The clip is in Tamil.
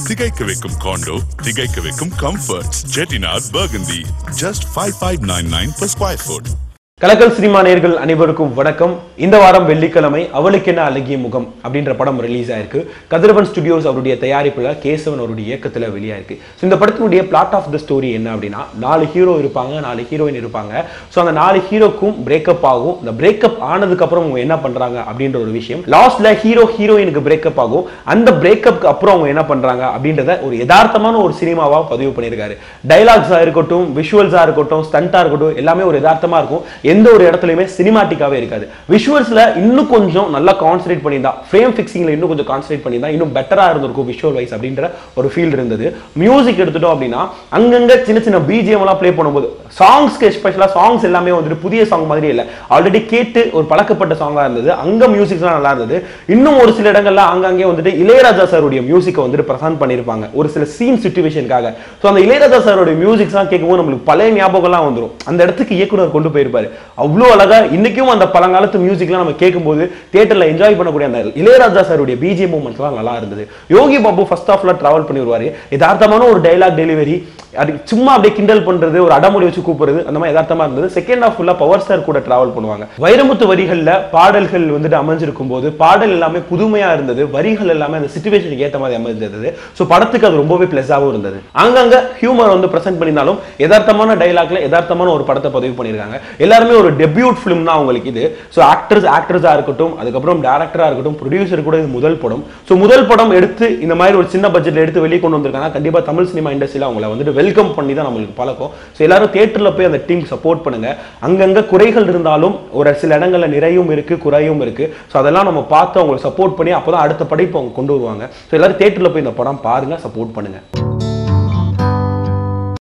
திகைக்க வைக்கும் காண்டோ திகைக்க வைக்கும் comfort ஜெட்டினார் burgundy just five five nine nine per square foot கலக்கல் சினிமா நேர்கள் அனைவருக்கும் வணக்கம். இந்த வாரம் வெள்ளிக்கிழமை அவளுக்கு என்ன அழகிய முகம் அப்படின்ற படம் ரிலீஸ் ஆயிருக்கு. கதிரவன் ஸ்டுடியோஸ் அவருடைய தயாரிப்பில் கேசவன் அவருடைய இயக்கத்துல வெளியாயிருக்கு. ஸோ இந்த படத்தினுடைய பிளாட் ஆஃப் த ஸ்டோரி என்ன அப்படின்னா நாலு ஹீரோ இருப்பாங்க நாலு ஹீரோயின் இருப்பாங்க. ஸோ அந்த நாலு ஹீரோக்கும் பிரேக்கப் ஆகும். இந்த பிரேக்கப் ஆனதுக்கு அப்புறம் அவங்க என்ன பண்றாங்க அப்படின்ற ஒரு விஷயம். லாஸ்ட்ல ஹீரோ ஹீரோயினுக்கு பிரேக்கப் ஆகும். அந்த பிரேக்கப்க்கு அப்புறம் அவங்க என்ன பண்றாங்க அப்படின்றத ஒரு யதார்த்தமான ஒரு சினிமாவா பதிவு பண்ணியிருக்காரு. டைலாக்ஸாக இருக்கட்டும் விஷுவல்ஸா இருக்கட்டும் ஸ்டண்ட்டாக இருக்கட்டும் எல்லாமே ஒரு யதார்த்தமாக இருக்கும். எந்த ஒரு இடத்துலையுமே சினிமாட்டிக்காவே இருக்காது. விஷுவல்ஸ்ல இன்னும் கொஞ்சம் நல்லா கான்சன்ட்ரேட் பண்ணியிருந்தா ஃப்ரேம் ஃபிக்ஸிங்ல இன்னும் கொஞ்சம் கான்சன்ட்ரேட் பண்ணியிருந்தா இன்னும் பெட்டரா இருந்திருக்கும் விஷுவல் வைஸ் அப்படின்ற ஒரு ஃபீல் இருந்தது. மியூசிக் எடுத்துட்டோம் அப்படின்னா அங்கங்க சின்ன சின்ன பிஜிஎம் எல்லாம் ப்ளே பண்ணும்போது சாங்ஸ்க்கு எஸ்பெஷலா சாங்ஸ் எல்லாமே வந்துட்டு புதிய சாங் மாதிரி இல்லை. ஆல்ரெடி கேட்டு ஒரு பழக்கப்பட்ட சாங்கா இருந்தது. அங்க மியூசிக்ஸ்லாம் நல்லா இருந்தது. இன்னும் ஒரு சில இடங்கள்ல அங்கங்கே வந்துட்டு இளையராஜா சாருடைய மியூசிக்கை வந்துட்டு பிரசன்ட் பண்ணியிருப்பாங்க. ஒரு சில சீன் சுச்சுவேஷனுக்காக ஸோ அந்த இளையராஜா சாருடைய மியூசிக்ஸ்லாம் கேட்கும்போது நம்மளுக்கு பழைய ஞாபகம்லாம் வந்துடும் அந்த இடத்துக்கு இயக்குனர் கொண்டு போயிருப்பாரு. அவ்வளோ அழகா இன்னைக்கும் அந்த பழங்காலத்து மியூசிக்லாம் நம்ம கேட்கும்போது தியேட்டர்ல என்ஜாய் பண்ணக்கூடிய அந்த இளையராஜா சாருடைய பிஜிஎம் மூமெண்ட்ஸ்லாம் நல்லா இருந்தது. யோகி பாபு ஃபர்ஸ்ட் ஆஃப்ல ட்ராவல் பண்ணி வருவாரு யதார்த்தமான ஒரு டைலாக் டெலிவரி அது சும்மா அப்படியே கிண்டல் பண்றது ஒரு அடமொழி வச்சு கூப்பிடுறது அந்த மாதிரி யதார்த்தமா இருந்தது. செகண்ட் ஹாஃப் ஃபுல்லா பவர் ஸ்டார் கூட டிராவல் பண்ணுவாங்க. வைரமுத்து வரிகள்ல பாடல்கள் வந்துட்டு அமைஞ்சிருக்கும் போது பாடல் எல்லாமே புதுமையா இருந்தது. வரிகள் எல்லாமே அந்த சுச்சுவேஷனுக்கு ஏற்ற மாதிரி அமைஞ்சிருந்தது. ஸோ படத்துக்கு அது ரொம்பவே பிளஸாகவும் இருந்தது. அங்கங்க ஹியூமர் வந்து பிரசென்ட் பண்ணியிருந்தாலும் யதார்த்தமான டைலாக்ல யதார்த்தமான ஒரு படத்தை பதிவு பண்ணியிருக்காங்க. எல்லாருமே ஒரு டெபியூட் ஃபிலிம் தான் அவங்களுக்கு இது. ஸோ ஆக்டர்ஸ் ஆக்டர்ஸா இருக்கட்டும் அதுக்கப்புறம் டேரக்டரா இருக்கட்டும் ப்ரொடியூசர் கூட இது முதல் படம். ஸோ முதல் படம் எடுத்து இந்த மாதிரி ஒரு சின்ன பட்ஜெட்ல எடுத்து வெளியே கொண்டு வந்திருக்காங்க கண்டிப்பா தமிழ் சினிமா இண்டஸ்ட்ரியில அவங்கள வந்துட்டு வெல்கம் பண்ணி தான் நம்மளுக்கு பழக்கம். ஸோ எல்லாரும் தியேட்டர்ல போய் அந்த டீம் சப்போர்ட் பண்ணுங்க. அங்கங்கே குறைகள் இருந்தாலும் ஒரு சில இடங்கள்ல நிறையும் இருக்கு குறையும் இருக்கு. ஸோ அதெல்லாம் நம்ம பார்த்து அவங்களுக்கு சப்போர்ட் பண்ணி அப்பதான் அடுத்த படைப்பு அவங்க கொண்டு வருவாங்க. ஸோ எல்லாரும் தியேட்டர்ல போய் இந்த படம் பாருங்க சப்போர்ட் பண்ணுங்க.